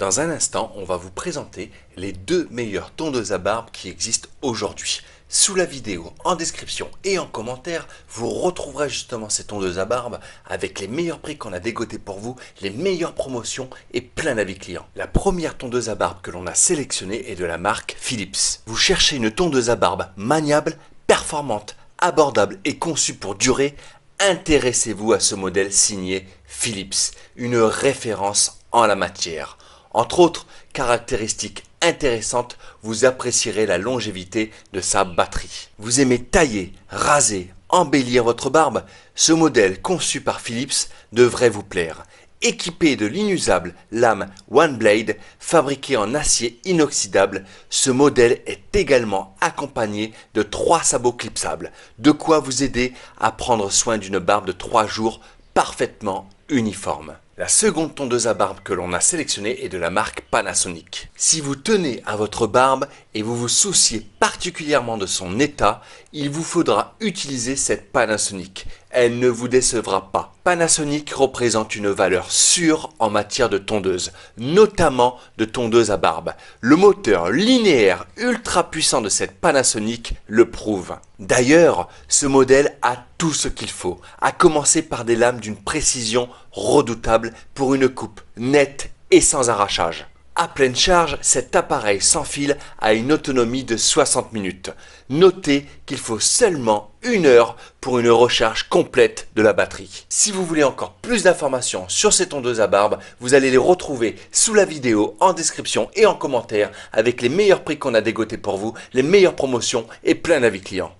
Dans un instant, on va vous présenter les deux meilleures tondeuses à barbe qui existent aujourd'hui. Sous la vidéo, en description et en commentaire, vous retrouverez justement ces tondeuses à barbe avec les meilleurs prix qu'on a dégotés pour vous, les meilleures promotions et plein d'avis clients. La première tondeuse à barbe que l'on a sélectionnée est de la marque Philips. Vous cherchez une tondeuse à barbe maniable, performante, abordable et conçue pour durer? Intéressez-vous à ce modèle signé Philips, une référence en la matière. Entre autres caractéristiques intéressantes, vous apprécierez la longévité de sa batterie. Vous aimez tailler, raser, embellir votre barbe Ce modèle conçu par Philips devrait vous plaire. Équipé de l'inusable lame One Blade fabriquée en acier inoxydable, ce modèle est également accompagné de trois sabots clipsables, de quoi vous aider à prendre soin d'une barbe de 3 jours parfaitement uniforme. La seconde tondeuse à barbe que l'on a sélectionnée est de la marque Panasonic. Si vous tenez à votre barbe et vous vous souciez particulièrement de son état, il vous faudra utiliser cette Panasonic. Elle ne vous décevra pas. Panasonic représente une valeur sûre en matière de tondeuse, notamment de tondeuse à barbe. Le moteur linéaire ultra puissant de cette Panasonic le prouve. D'ailleurs, ce modèle a tout ce qu'il faut, à commencer par des lames d'une précision redoutable pour une coupe nette et sans arrachage. À pleine charge, cet appareil sans fil a une autonomie de 60 minutes. Notez qu'il faut seulement une heure pour une recharge complète de la batterie. Si vous voulez encore plus d'informations sur ces tondeuses à barbe, vous allez les retrouver sous la vidéo, en description et en commentaire avec les meilleurs prix qu'on a dégotés pour vous, les meilleures promotions et plein d'avis clients.